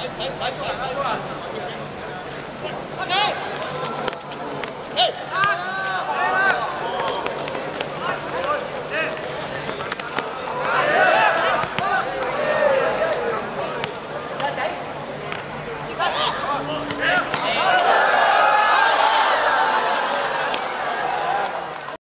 Hey!